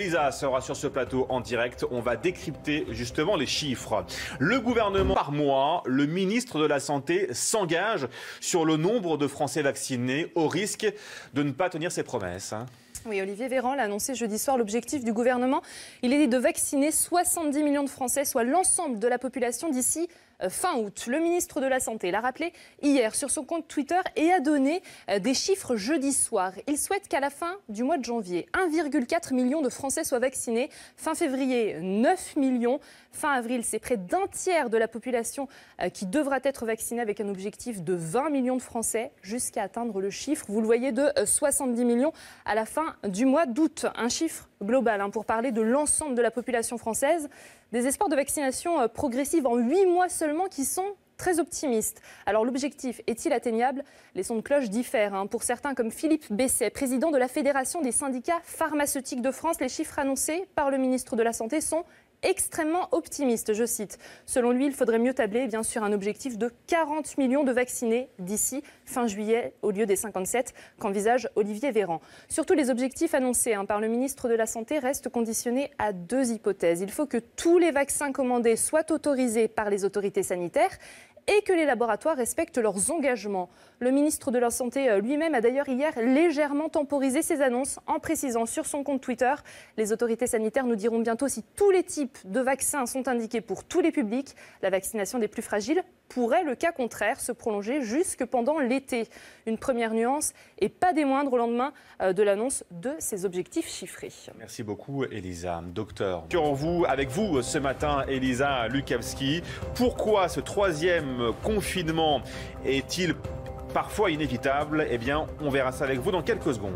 Lisa sera sur ce plateau en direct. On va décrypter justement les chiffres. Le gouvernement, par mois, le ministre de la Santé s'engage sur le nombre de Français vaccinés au risque de ne pas tenir ses promesses. Oui, Olivier Véran l'a annoncé jeudi soir. L'objectif du gouvernement, il est de vacciner 70 millions de Français, soit l'ensemble de la population d'ici euh, fin août. Le ministre de la Santé l'a rappelé hier sur son compte Twitter et a donné euh, des chiffres jeudi soir. Il souhaite qu'à la fin du mois de janvier, 1,4 million de Français soient vaccinés. Fin février, 9 millions. Fin avril, c'est près d'un tiers de la population euh, qui devra être vaccinée avec un objectif de 20 millions de Français jusqu'à atteindre le chiffre, vous le voyez, de euh, 70 millions à la fin du mois d'août. Un chiffre global hein, pour parler de l'ensemble de la population française. Des espoirs de vaccination euh, progressive en 8 mois seulement qui sont très optimistes. Alors l'objectif est-il atteignable? Les sons de cloche diffèrent. hein. Pour certains comme Philippe Besset, président de la Fédération des syndicats pharmaceutiques de France, les chiffres annoncés par le ministre de la Santé sont extrêmement optimiste, je cite. Selon lui, il faudrait mieux tabler bien sur un objectif de 40 millions de vaccinés d'ici fin juillet au lieu des 57 qu'envisage Olivier Véran. Surtout les objectifs annoncés hein, par le ministre de la Santé restent conditionnés à deux hypothèses. Il faut que tous les vaccins commandés soient autorisés par les autorités sanitaires et que les laboratoires respectent leurs engagements. Le ministre de la Santé euh, lui-même a d'ailleurs hier légèrement temporisé ses annonces en précisant sur son compte Twitter Les autorités sanitaires nous diront bientôt si tous les types de vaccins sont indiqués pour tous les publics. La vaccination des plus fragiles pourrait, le cas contraire, se prolonger jusque pendant l'été. Une première nuance et pas des moindres au lendemain euh, de l'annonce de ces objectifs chiffrés. Merci beaucoup, Elisa. Docteur, sur vous, avec vous ce matin, Elisa Lukavski, pourquoi ce troisième confinement est-il parfois inévitable Eh bien, on verra ça avec vous dans quelques secondes.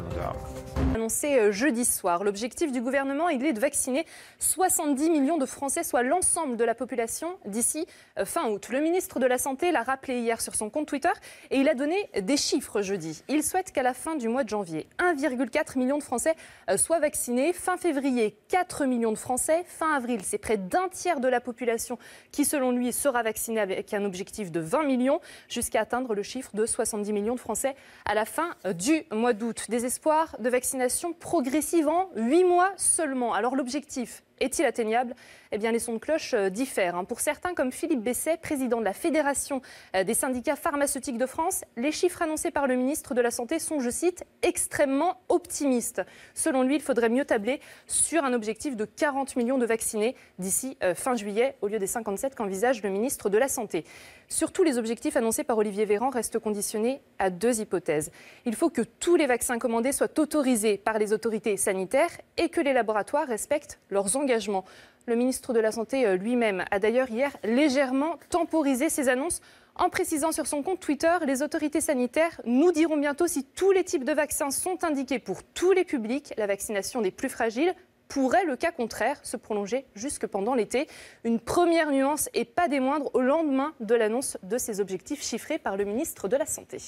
Annoncé euh, jeudi soir, l'objectif du gouvernement est de vacciner 70 millions de Français, soit l'ensemble de la population d'ici euh, fin août. Le ministre de la Santé l'a rappelé hier sur son compte Twitter et il a donné des chiffres jeudi. Il souhaite qu'à la fin du mois de janvier, 1,4 million de Français euh, soient vaccinés. Fin février, 4 millions de Français. Fin avril, c'est près d'un tiers de la population qui, selon lui, sera vaccinée avec un objectif de 20 millions, jusqu'à atteindre le chiffre de 70 millions de Français à la fin euh, du mois d'août. Des espoirs de vaccination progressive en 8 mois seulement. Alors l'objectif est-il atteignable? Eh bien, les sons de cloche euh, diffèrent. hein. Pour certains, comme Philippe Besset, président de la Fédération euh, des syndicats pharmaceutiques de France, les chiffres annoncés par le ministre de la Santé sont, je cite, extrêmement optimistes. Selon lui, il faudrait mieux tabler sur un objectif de 40 millions de vaccinés d'ici euh, fin juillet, au lieu des 57 qu'envisage le ministre de la Santé. Surtout, les objectifs annoncés par Olivier Véran restent conditionnés à deux hypothèses. Il faut que tous les vaccins commandés soient autorisés par les autorités sanitaires et que les laboratoires respectent leurs engagements. Le ministre de la Santé euh, lui-même a d'ailleurs hier légèrement temporisé ses annonces en précisant sur son compte Twitter Les autorités sanitaires nous diront bientôt si tous les types de vaccins sont indiqués pour tous les publics. La vaccination des plus fragiles pourrait, le cas contraire, se prolonger jusque pendant l'été. Une première nuance et pas des moindres au lendemain de l'annonce de ces objectifs chiffrés par le ministre de la Santé.